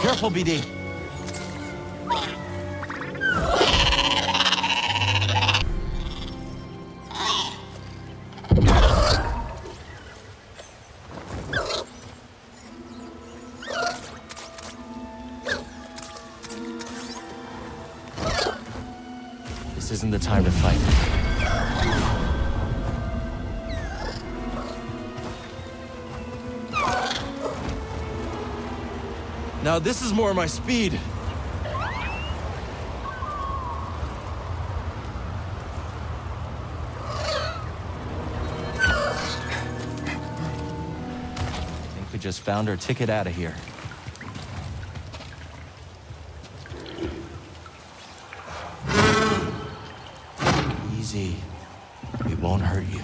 Careful, BD. This isn't the time to fight. Now this is more my speed. think we just found our ticket out of here. Easy. We won't hurt you.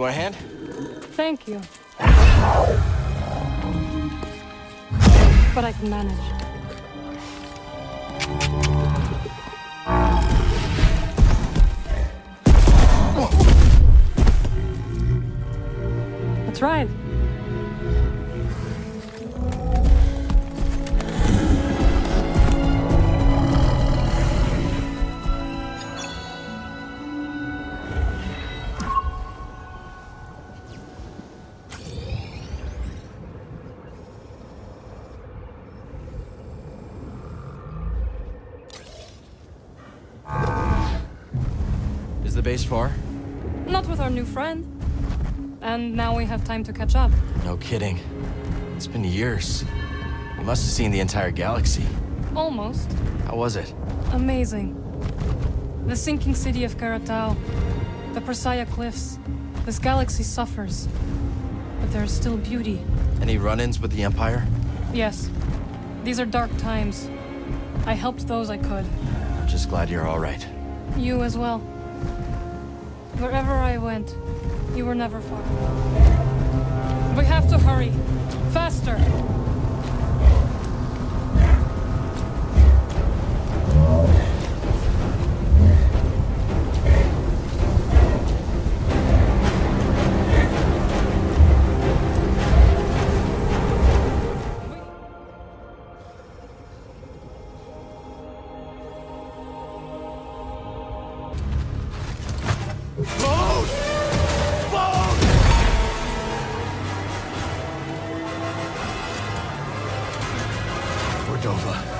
You want a hand? Thank you. But I can manage. That's right. The base far? Not with our new friend. And now we have time to catch up. No kidding. It's been years. You must have seen the entire galaxy. Almost. How was it? Amazing. The sinking city of Karatao, the Persaya cliffs. This galaxy suffers. But there is still beauty. Any run-ins with the Empire? Yes, these are dark times. I helped those I could. I'm just glad you're all right. You as well. Wherever I went, you were never far. We have to hurry. 我说。